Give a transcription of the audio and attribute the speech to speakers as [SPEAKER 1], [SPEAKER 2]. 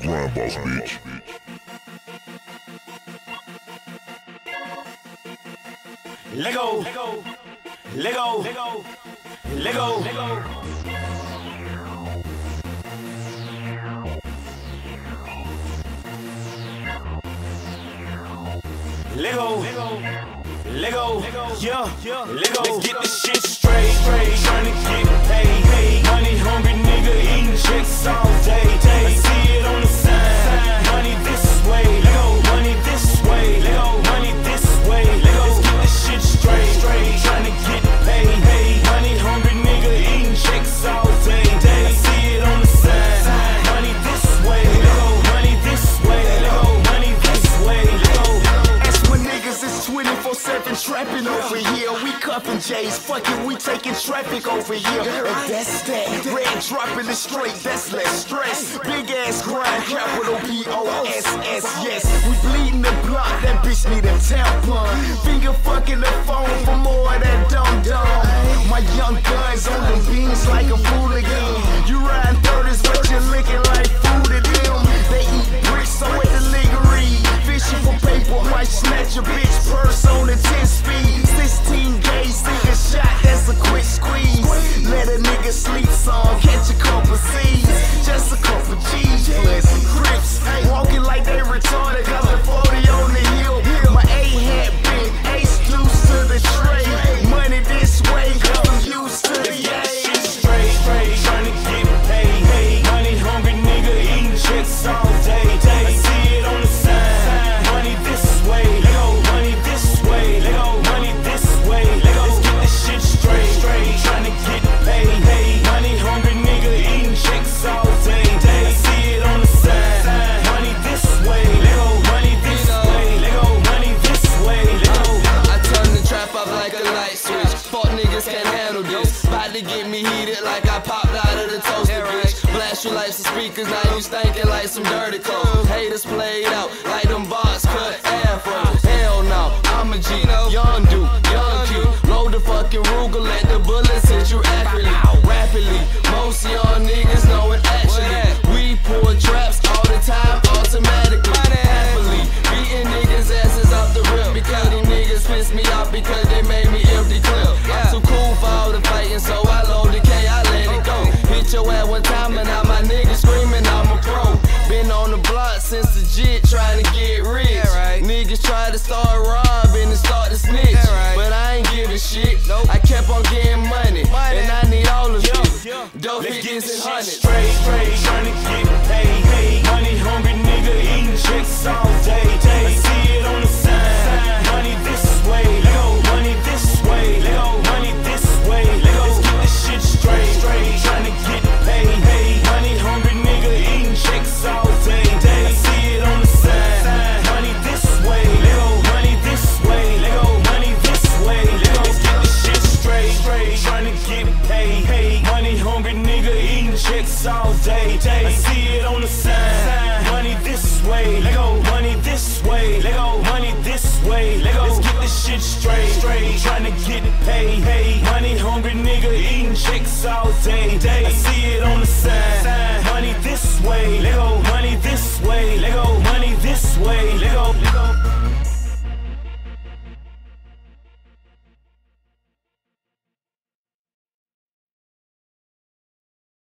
[SPEAKER 1] Grind boss, bitch.
[SPEAKER 2] Lego, Lego, Lego, Lego, Lego. Lego, Lego, yeah, Lego. Let's get this shit straight, straight. Tryna get paid,
[SPEAKER 3] 24-7 trapping over here. We cuffing J's, fucking we taking traffic over here. And that's that. Redd dropping the straight, that's less stress. Big ass grind, capital B O S S. yes. We bleeding the block, that bitch need a tampon. To
[SPEAKER 2] get
[SPEAKER 4] me heated like I popped out of the toaster, bitch. Blast you like some speakers, now you stinking like some dirty clothes. Haters played out like them box cut afros. Hell no, I'm a G, young dude, young Q. Load the fucking Ruger, let the bullets hit you accurately, rapidly. Most young niggas know it actually. We pull traps all the time, automatically, happily. Beating niggas' asses off the rip because these niggas piss me off because they made one time and now my niggas screaming I'm a pro. Been on the block since the jit trying to get rich. Niggas try to start robbing and start to snitch, but I ain't giving shit. I kept on getting money, and I need all of it. Dope
[SPEAKER 2] Let's get this shit straight, straight, tryna get paid. Hey, money hungry nigga eating checks all day, day. Checks all day, day. I see it on the sign. Money this way, Lego. Money this way, Lego. Money this way, Lego. Let's get this shit straight, straight, tryna get paid. Money hungry nigga eating checks all day, day. I see it